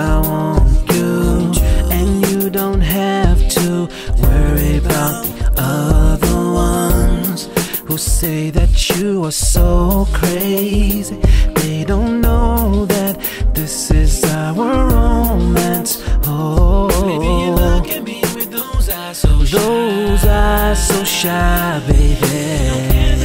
I want you And you don't have to worry about the other ones Who say that you are so crazy. They don't know that this is our romance. Oh, Baby, you look at me with those eyes so shy. Those eyes so shy, baby.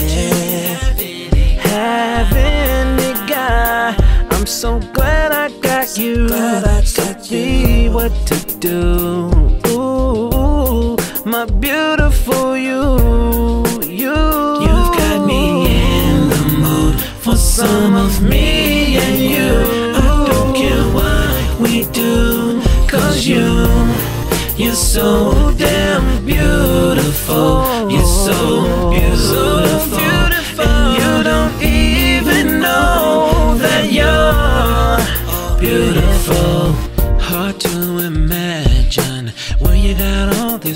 What to do. Ooh, my beautiful you, you. You've got me in the mood for some of me and you. I don't care what we do, cause you, you're so damn beautiful. You're so beautiful.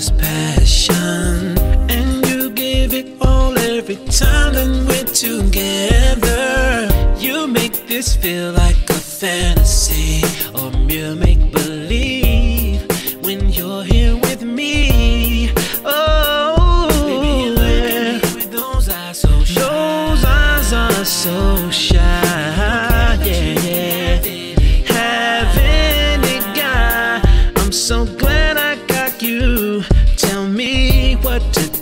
This passion and you give it all every time that we're together. You make this feel like a fantasy or mere make believe when you're here with me. Oh, baby, at me with those eyes so shy. Those eyes are so shy.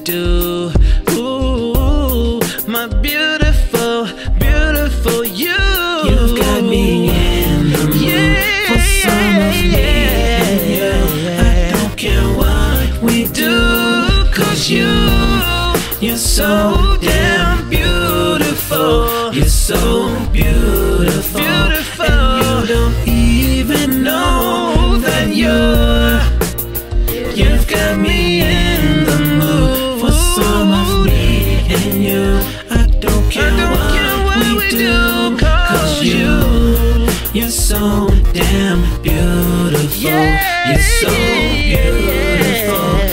Do. Ooh, my beautiful, beautiful you. You've got me in the mood for some of me and you. I don't care what we do, cause you, you're so damn beautiful. You're so do Cause you, you're so damn beautiful yeah. You're so beautiful